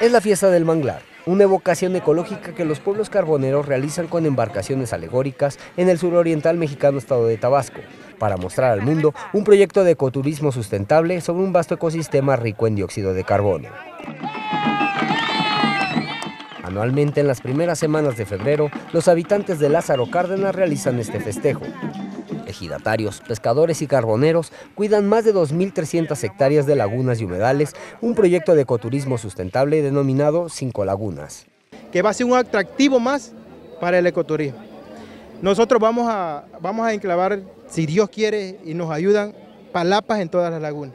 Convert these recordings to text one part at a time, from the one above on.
Es la fiesta del manglar, una evocación ecológica que los pueblos carboneros realizan con embarcaciones alegóricas en el suroriental mexicano estado de Tabasco, para mostrar al mundo un proyecto de ecoturismo sustentable sobre un vasto ecosistema rico en dióxido de carbono. Anualmente, en las primeras semanas de febrero, los habitantes de Lázaro Cárdenas realizan este festejo. Ejidatarios, pescadores y carboneros cuidan más de 2.300 hectáreas de lagunas y humedales, un proyecto de ecoturismo sustentable denominado Cinco Lagunas. Que va a ser un atractivo más para el ecoturismo. Nosotros vamos a, vamos a enclavar, si Dios quiere y nos ayudan, palapas en todas las lagunas.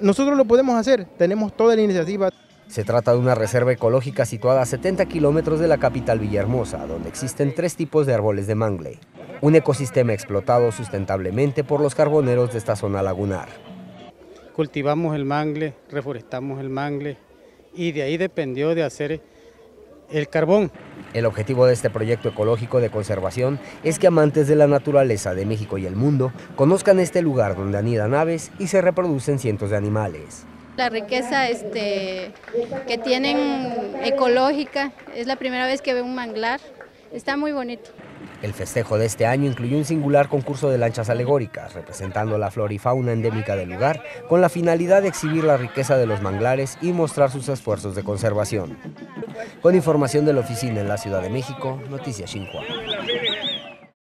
nosotros lo podemos hacer, tenemos toda la iniciativa. Se trata de una reserva ecológica situada a 70 kilómetros de la capital Villahermosa, donde existen tres tipos de árboles de mangle. Un ecosistema explotado sustentablemente por los carboneros de esta zona lagunar. Cultivamos el mangle, reforestamos el mangle y de ahí dependió de hacer el carbón. El objetivo de este proyecto ecológico de conservación es que amantes de la naturaleza de México y el mundo conozcan este lugar donde anidan aves y se reproducen cientos de animales. La riqueza este, que tienen ecológica, es la primera vez que veo un manglar, está muy bonito. El festejo de este año incluyó un singular concurso de lanchas alegóricas, representando la flora y fauna endémica del lugar, con la finalidad de exhibir la riqueza de los manglares y mostrar sus esfuerzos de conservación. Con información de la oficina en la Ciudad de México, Noticias Xinhua.